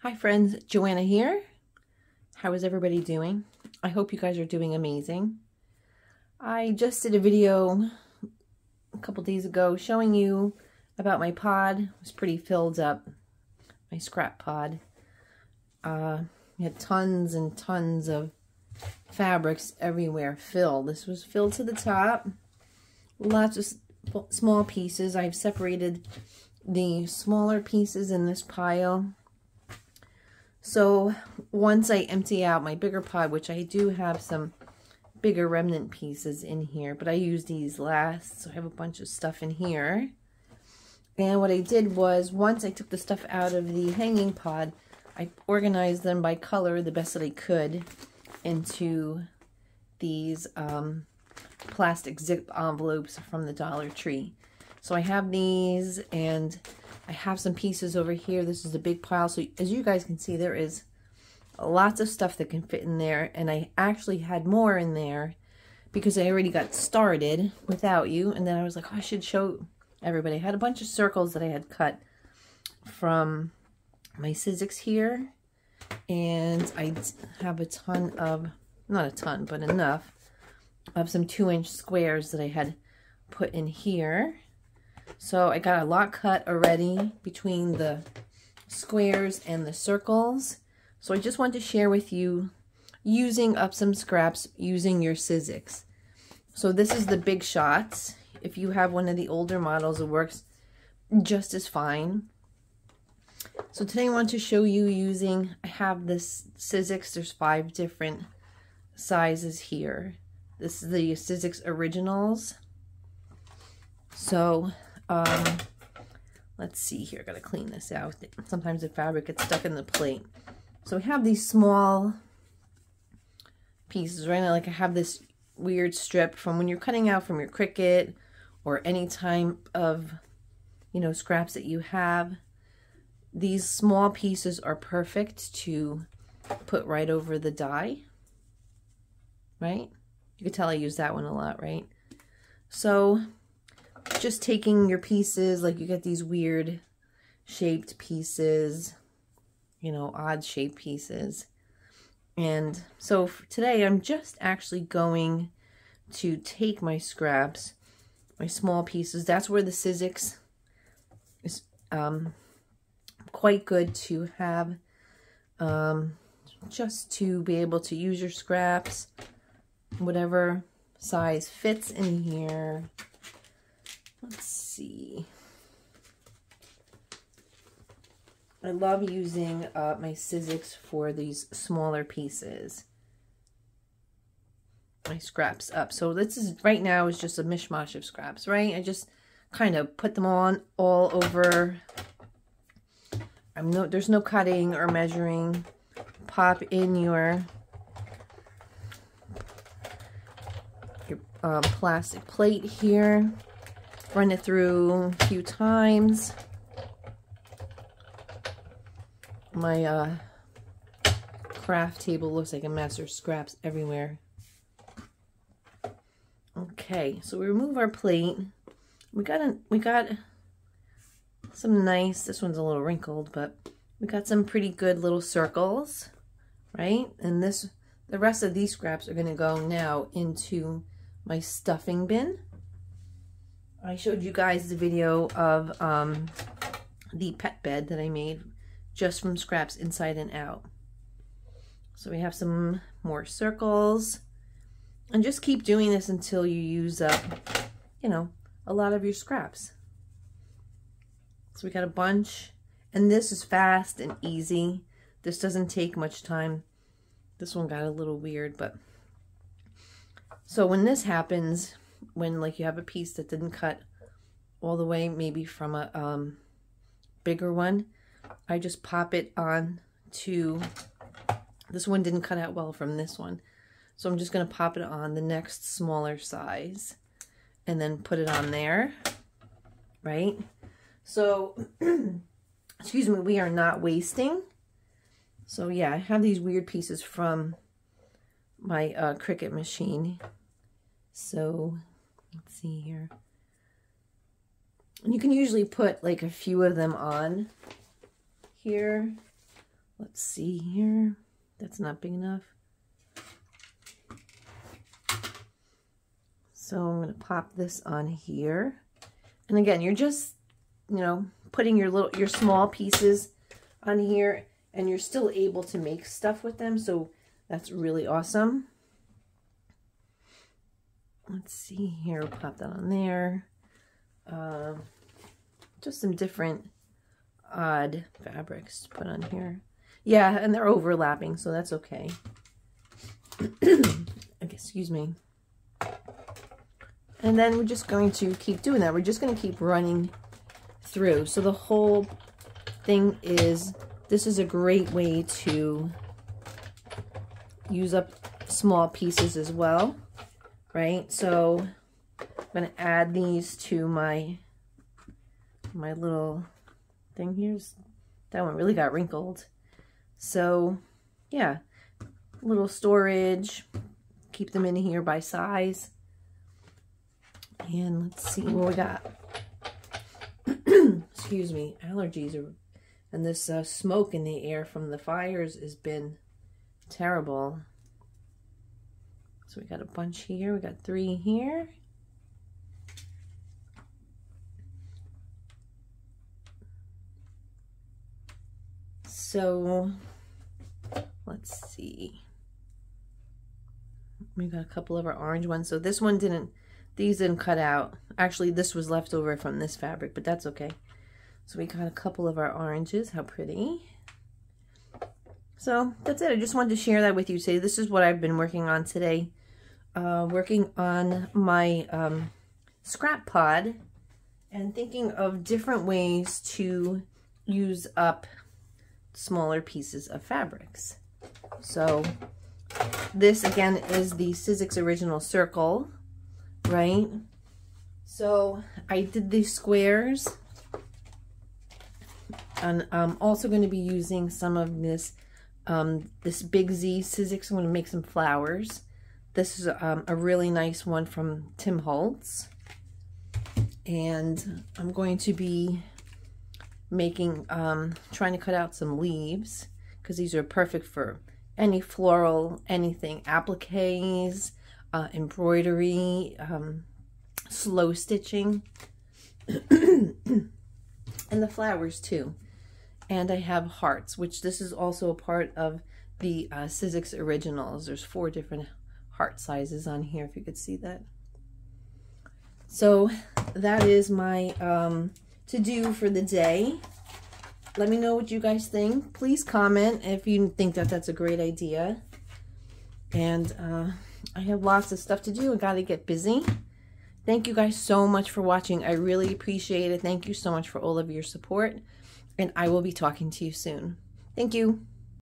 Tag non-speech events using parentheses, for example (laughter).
Hi friends, Joanna here. How is everybody doing? I hope you guys are doing amazing. I just did a video a couple days ago showing you about my pod. It was pretty filled up, my scrap pod. Uh, had tons and tons of fabrics everywhere filled. This was filled to the top. Lots of small pieces. I've separated the smaller pieces in this pile. So once I empty out my bigger pod, which I do have some bigger remnant pieces in here, but I use these last, so I have a bunch of stuff in here. And what I did was, once I took the stuff out of the hanging pod, I organized them by color the best that I could into these um, plastic zip envelopes from the Dollar Tree. So I have these and I have some pieces over here. This is a big pile. So as you guys can see, there is lots of stuff that can fit in there. And I actually had more in there because I already got started without you. And then I was like, oh, I should show everybody. I had a bunch of circles that I had cut from my Sizzix here. And I have a ton of, not a ton, but enough of some two inch squares that I had put in here. So I got a lot cut already between the squares and the circles. So I just wanted to share with you using up some scraps using your Sizzix. So this is the Big Shots. If you have one of the older models, it works just as fine. So today I want to show you using, I have this Sizzix, there's five different sizes here. This is the Sizzix Originals. So um, let's see here. Got to clean this out. Sometimes the fabric gets stuck in the plate. So we have these small pieces, right? now. Like I have this weird strip from when you're cutting out from your Cricut or any type of, you know, scraps that you have. These small pieces are perfect to put right over the die, right? You can tell I use that one a lot, right? So just taking your pieces, like you get these weird shaped pieces, you know, odd shaped pieces. And so today I'm just actually going to take my scraps, my small pieces. That's where the Sizzix is um, quite good to have um, just to be able to use your scraps, whatever size fits in here. Let's see. I love using uh, my Sizzix for these smaller pieces. My scraps up. So this is, right now, is just a mishmash of scraps, right? I just kind of put them on all over. I'm no, there's no cutting or measuring. Pop in your, your um, plastic plate here run it through a few times. My uh, craft table looks like a mess. There's scraps everywhere. Okay, so we remove our plate. We got a, we got some nice, this one's a little wrinkled, but we got some pretty good little circles, right? And this, the rest of these scraps are going to go now into my stuffing bin. I showed you guys the video of um, the pet bed that I made just from scraps inside and out. So we have some more circles. And just keep doing this until you use up, you know, a lot of your scraps. So we got a bunch. And this is fast and easy. This doesn't take much time. This one got a little weird, but... So when this happens, when like you have a piece that didn't cut all the way maybe from a um, bigger one I just pop it on to this one didn't cut out well from this one. So I'm just going to pop it on the next smaller size and then put it on there right? So (clears throat) excuse me we are not wasting. So yeah I have these weird pieces from my uh, Cricut machine. So let's see here. And you can usually put like a few of them on here. let's see here. That's not big enough. So I'm going to pop this on here. And again, you're just, you know, putting your little, your small pieces on here and you're still able to make stuff with them. So that's really awesome. Let's see here, we'll pop that on there. Uh, just some different odd fabrics to put on here. Yeah, and they're overlapping, so that's okay. (clears throat) Excuse me. And then we're just going to keep doing that. We're just going to keep running through. So the whole thing is, this is a great way to use up small pieces as well, right? So I'm going to add these to my, my little thing. Here's, that one really got wrinkled. So yeah, little storage, keep them in here by size. And let's see what we got. (clears throat) Excuse me, allergies are, and this uh, smoke in the air from the fires has been terrible. So we got a bunch here. We got three here. So let's see. We got a couple of our orange ones. So this one didn't, these didn't cut out. Actually, this was left over from this fabric, but that's okay. So we got a couple of our oranges. How pretty. So that's it. I just wanted to share that with you today. This is what I've been working on today. Uh, working on my um, scrap pod and thinking of different ways to use up smaller pieces of fabrics. So this again is the Sizzix Original Circle, right? So I did these squares and I'm also going to be using some of this um, this Big Z Sizzix. I'm going to make some flowers. This is um, a really nice one from Tim Holtz. And I'm going to be making, um, trying to cut out some leaves because these are perfect for any floral, anything, appliques, uh, embroidery, um, slow stitching, (clears throat) and the flowers too. And I have hearts, which this is also a part of the uh, Sizzix Originals. There's four different heart sizes on here, if you could see that. So that is my um, to-do for the day. Let me know what you guys think. Please comment if you think that that's a great idea. And uh, I have lots of stuff to do. I got to get busy. Thank you guys so much for watching. I really appreciate it. Thank you so much for all of your support. And I will be talking to you soon. Thank you.